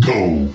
Go!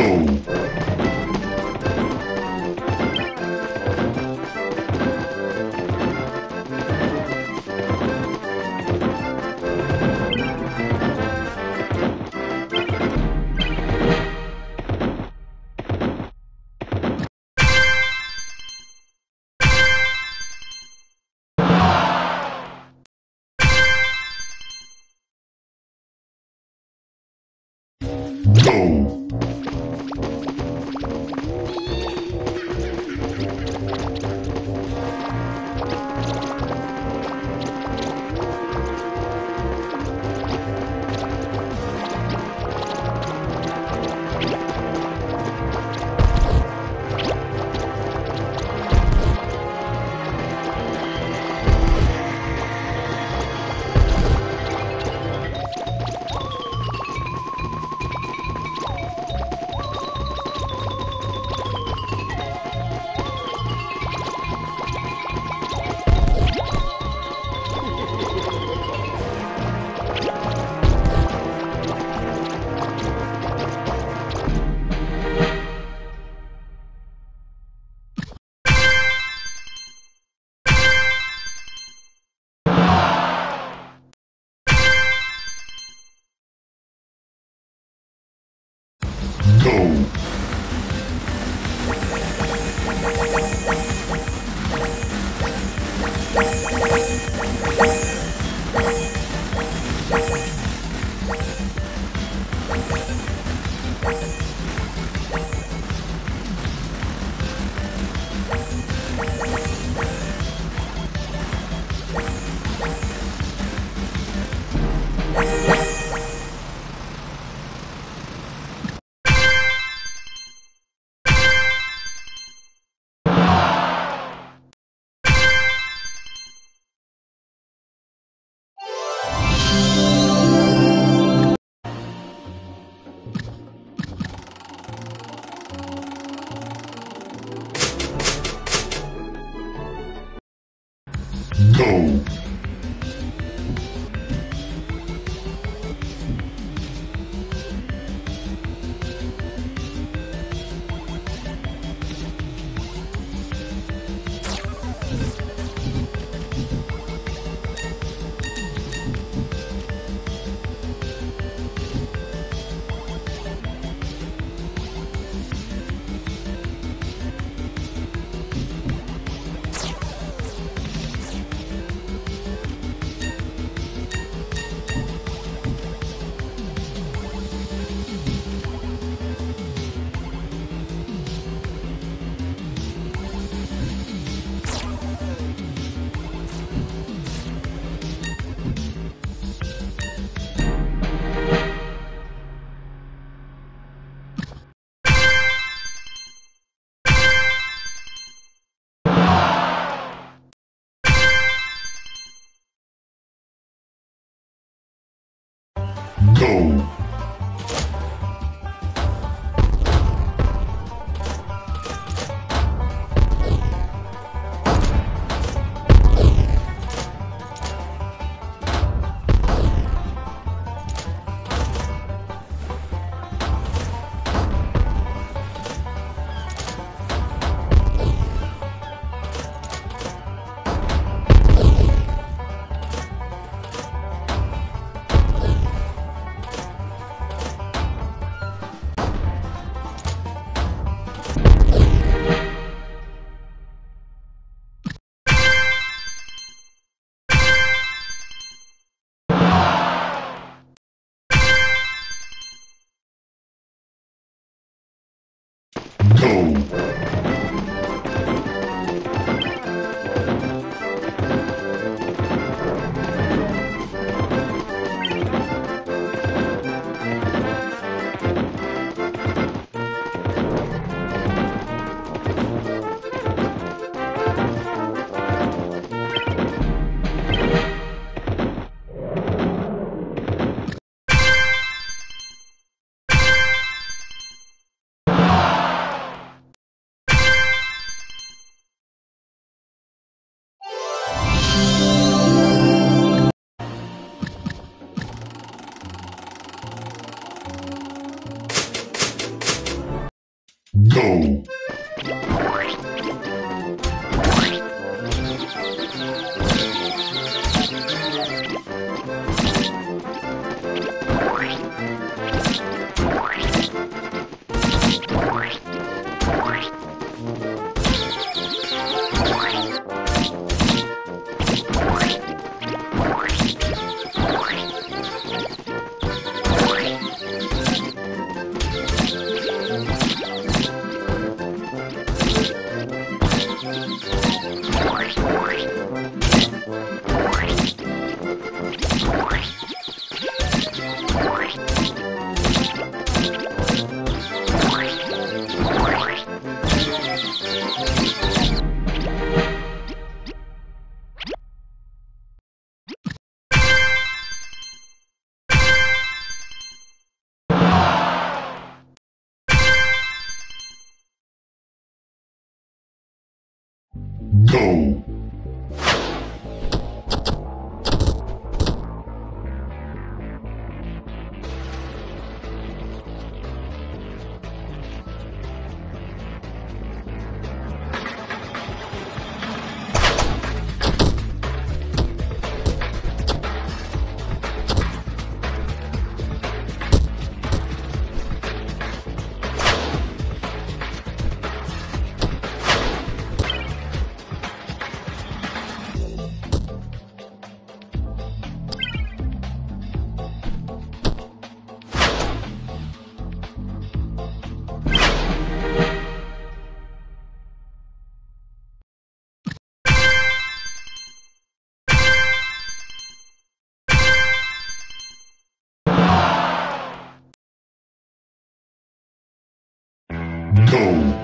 Go! No! Go. Go!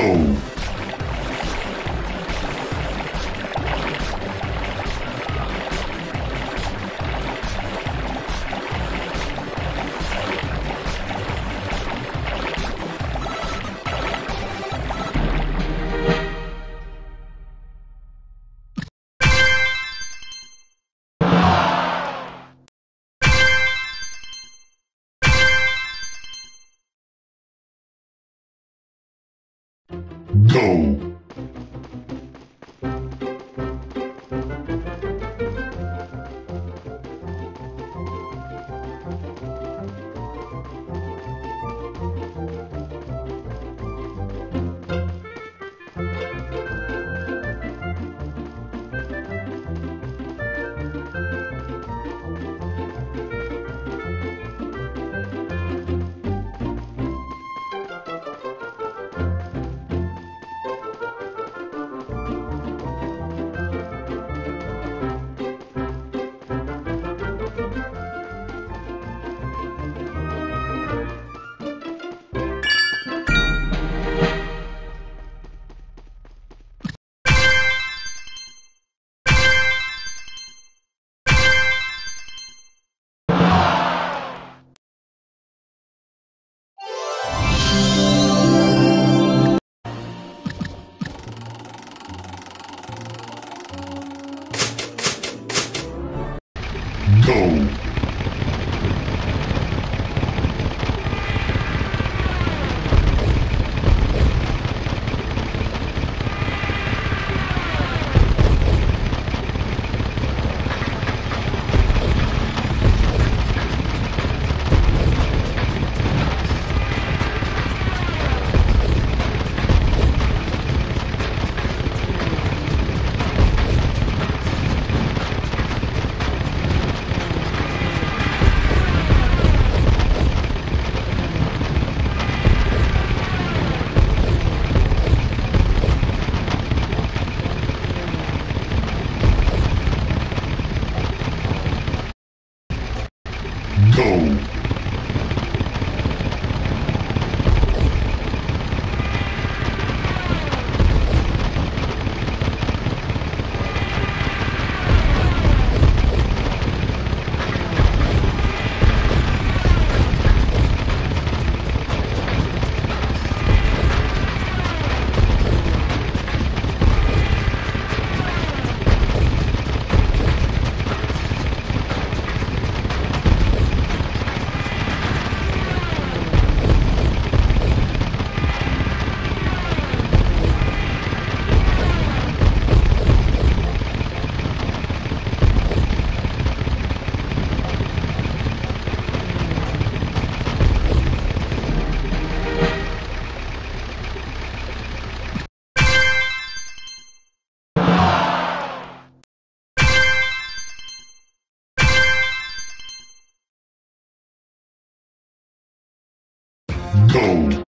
Go. Go. Go. Go.